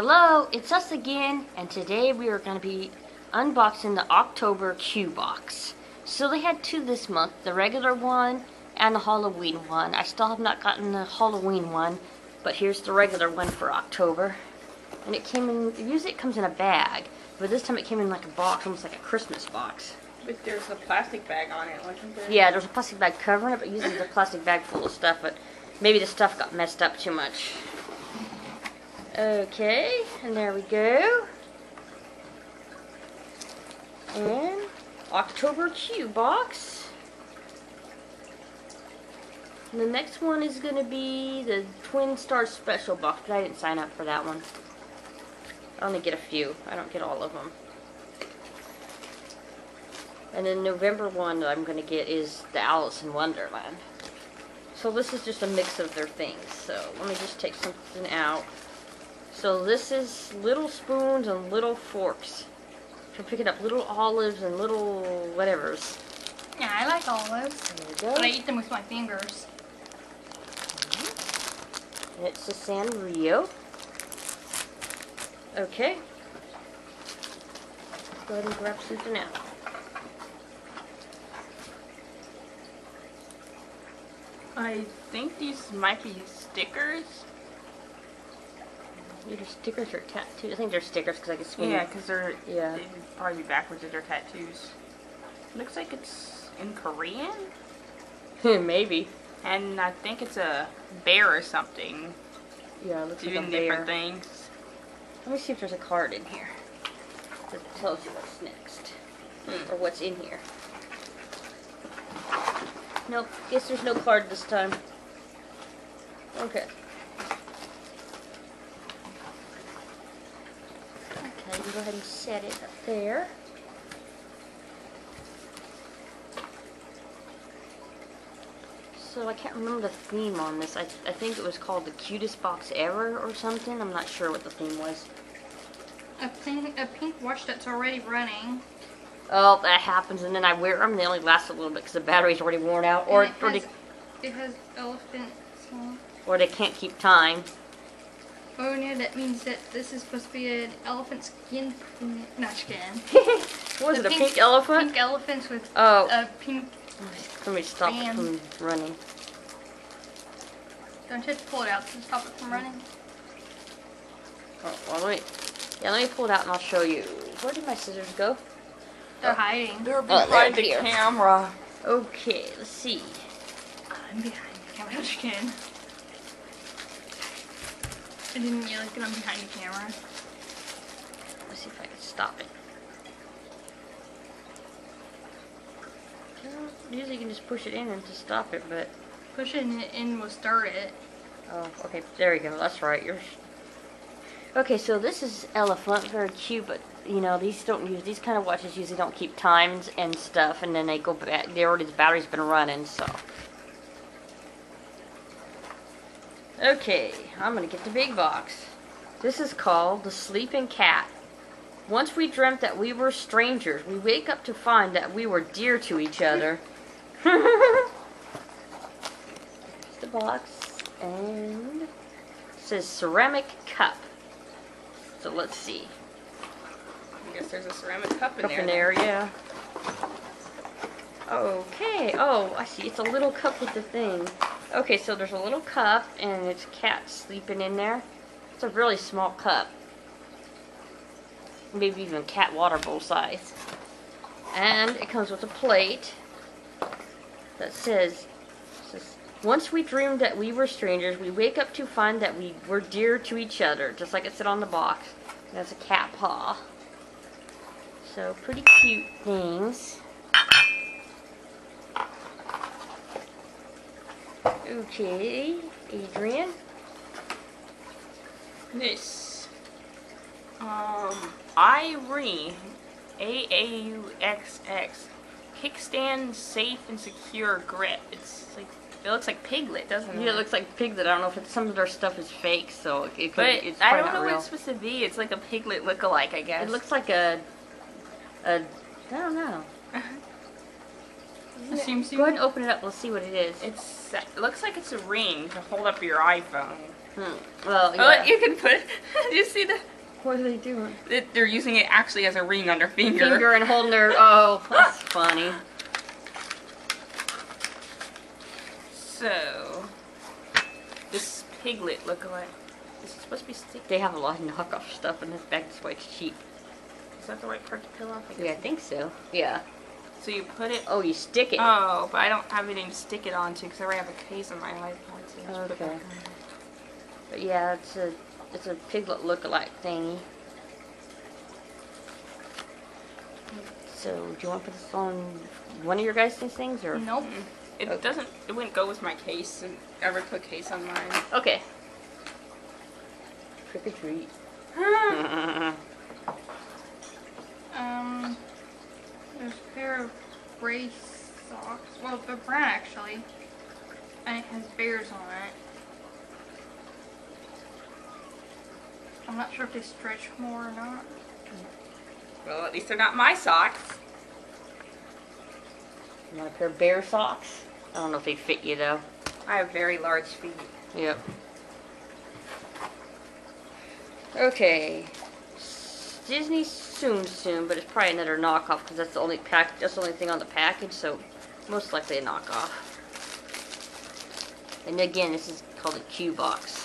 Hello, it's us again, and today we are going to be unboxing the October Q box. So they had two this month, the regular one and the Halloween one. I still have not gotten the Halloween one, but here's the regular one for October. And it came in, usually it comes in a bag, but this time it came in like a box, almost like a Christmas box. But there's a plastic bag on it, wasn't there? Yeah, there's a plastic bag covering it, but usually it's a plastic bag full of stuff, but maybe the stuff got messed up too much. Okay, and there we go. And October Q box. And the next one is going to be the Twin Star Special box, but I didn't sign up for that one. I only get a few. I don't get all of them. And then November one that I'm going to get is the Alice in Wonderland. So this is just a mix of their things. So let me just take something out. So this is little spoons and little forks. For picking up little olives and little whatevers. Yeah, I like olives, but I eat them with my fingers. And it's a Sanrio. Okay. Go ahead and grab something out. I think these might be stickers. Either stickers or tattoos. I think they're stickers because I can swing Yeah, because they're Yeah. they'd probably be backwards if they're tattoos. Looks like it's in Korean, Maybe. and I think it's a bear or something Yeah, it looks doing like a bear. different things. Let me see if there's a card in here that tells you what's next Hmm. or what's in here. Nope, guess there's no card this time. Okay. Okay, you can go ahead and set it up there. So I can't remember the theme on this. I, I think it was called the cutest box ever or something. I'm not sure what the theme was. A pink, a pink watch that's already running. Oh, that happens, and then I wear them. They only last a little bit because the battery's already worn out, or and it or has, they, it has elephants. on- or they can't keep time. Oh no, that means that this is supposed to be an elephant skin, print- not skin. what was it? A pink, elephant? Pink elephants with Oh. a pink. Somebody stop it from running. Don't you have to pull it out to stop it from running? Oh, well, let me. Yeah, let me pull it out and I'll show you. Where did my scissors go? They're hiding. They're oh, they're behind the here. camera. Okay, let's see. I'm behind the camera. No, just kidding. I didn't realize that I'm behind the camera. Let's see if I can stop it. Usually you can just push it in and to stop it, but Pushing it in, will start it. Oh, okay, there we go. That's right. You're. Okay, so this is elephant, very cute, but you know these don't use these kind of watches. Usually don't keep times and stuff, and then they go back. They already the battery's been running, so. Okay, I'm gonna get the big box. This is called the Sleeping Cat. Once we dreamt that we were strangers, we wake up to find that we were dear to each other. the box and it says ceramic cup. So let's see. I guess there's a ceramic cup in Cup there. in there, yeah. Okay. Oh, I see. It's a little cup with the thing. Okay, so there's a little cup and it's cat sleeping in there. It's a really small cup. Maybe even cat water bowl size. And it comes with a plate that says, says once we dreamed that we were strangers, we wake up to find that we were dear to each other, just like it said on the box. That's a cat paw. So pretty cute things. Okay, Adrienne. This. Um, Irene, A A U X X, kickstand safe and secure grip. It's like it looks like piglet, doesn't it? Yeah, it looks like piglet. I don't know if it's, some of their stuff is fake, so it could. But it's I don't know what it's supposed to be. It's like a piglet look-alike, I guess. It looks like a, a. I don't know. Seems Go ahead and open it up. Let's see what it is. It's it looks like it's a ring to hold up your iPhone. Hmm. Well, Oh, you can put. Do you see the? what are they doing? that They're using it actually as a ring on their finger. Finger and holding their. Oh, that's funny. So, this piglet look like. Is it supposed to be sticky? They have a lot of knockoff stuff in this bag. That's why it's cheap. Is that the right part to peel off? I Yeah, I think so. Yeah. So you put it. Oh, you stick it. Oh, but I don't have anything to stick it onto because I already have a case on my iPod. So I just put it Okay. But yeah, it's a it's a piglet look-alike thingy. So, do you want to put this on one of your guys' things, or Nope. It Okay. doesn't. It wouldn't go with my case. and ever put case on mine. okay? Trick or treat. Um, there's a pair of gray socks. Well, they're brown actually. And it has bears on it. I'm not sure if they stretch more or not. Well, at least they're not my socks. You want a pair of bear socks? I don't know if they fit you though. I have very large feet. Yep. Okay. Disney Tsum Tsum, but it's probably another knockoff because that's the only pack. That's the only thing on the package, so most likely a knockoff. And again, this is called a Q box.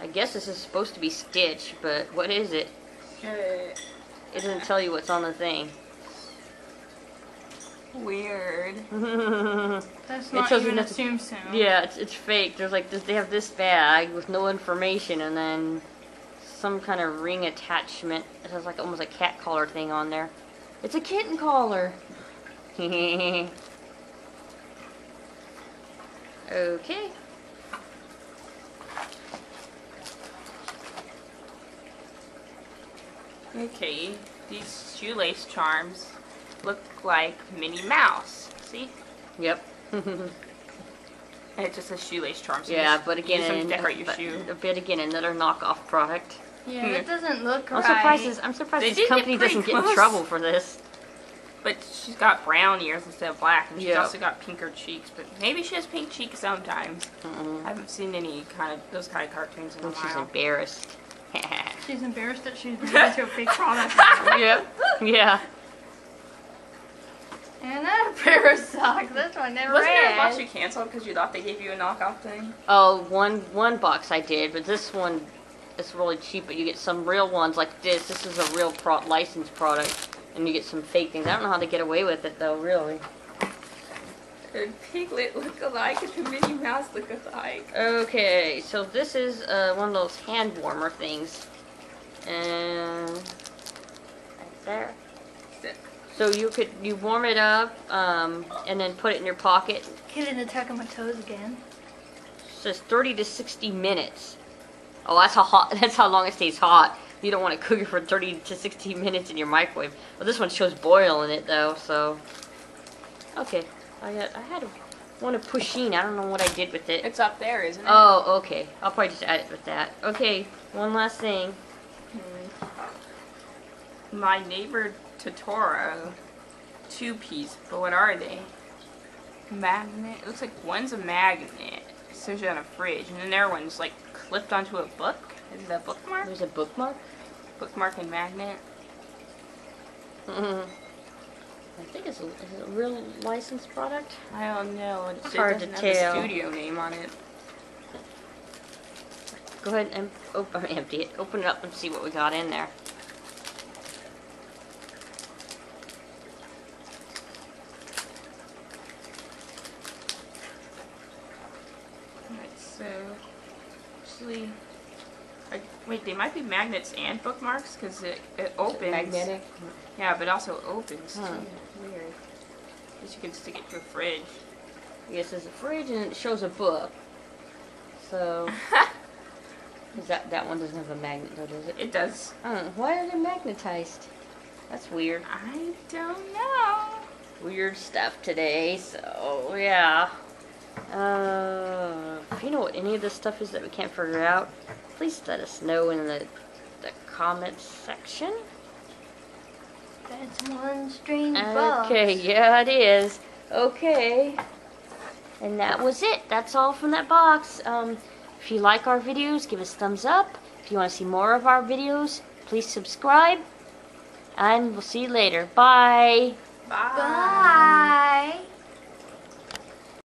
I guess this is supposed to be Stitch, but what is it? It doesn't tell you what's on the thing. Weird. That's It not tells you even a nothing- Tsum Tsum. Yeah, it's, it's fake. There's like this, they have this bag with no information, and then some kind of ring attachment. It has like almost a cat collar thing on there. It's a kitten collar. okay. Okay, these shoelace charms look like Minnie Mouse. See? Yep. And it just a shoelace charm. so yeah, but again, use them to an- decorate your shoe. a bit again another knockoff product. Yeah, that hmm. doesn't look I'm right. surprised. This, I'm surprised They this did get company doesn't get in trouble for this. But she's got brown ears instead of black, and she's Yeah. also got pinker cheeks. But maybe she has pink cheeks sometimes. Mm-mm. I haven't seen any kind of those kind of cartoons in a And she's embarrassed. She's embarrassed that she's made into a fake product. yep. Yeah. And that pair of socks. This one never Wasn't there a had. box you canceled because you thought they gave you a knockoff thing? Oh, one one box I did, but this one is really cheap. But you get some real ones like this. This is a real pro- licensed product, and you get some fake things. I don't know how they get away with it though, really. A piglet look alike and a Minnie Mouse look alike. Okay, so this is uh, one of those hand warmer things, and right there. So you could you warm it up, um, and then put it in your pocket. Getting the tuck on my toes again. It says 30 to 60 minutes. Oh, that's how hot. That's how long it stays hot. You don't want to cook it for 30 to 60 minutes in your microwave. Well, this one shows boil in it though, so okay. I got. I had a, one of Pusheen. I don't know what I did with it. It's up there, isn't it? Oh, okay. I'll probably just add it with that. Okay. One last thing. My neighbor Totoro two piece, but what are they? Magnet. It looks like one's a magnet. It says it on a fridge, and then the other one's like clipped onto a book. Is it a bookmark? There's a bookmark. Bookmark and magnet. Mm-hmm. I think it's a, is it a real licensed product. I don't know. It, it Hard to doesn't have tell. the studio name on it. Go ahead and open, empty it. Open it up and see what we got in there. So actually, I, wait, they might be magnets and bookmarks because it it opens. Magnetic. Yeah, but also opens Huh. too. Weird. Guess you can stick it to a fridge. Yes, there's a fridge and it shows a book. So, is that that one doesn't have a magnet though, does it? It does. Oh, why are they magnetized? That's weird. I don't know. Weird stuff today. So yeah. Uh, if you know what any of this stuff is that we can't figure out, please let us know in the the comments section. That's one strange box. Okay, yeah, it is. Okay. And that was it. That's all from that box. Um, if you like our videos, give us a thumbs up. If you want to see more of our videos, please subscribe. And we'll see you later. Bye. Bye. Bye.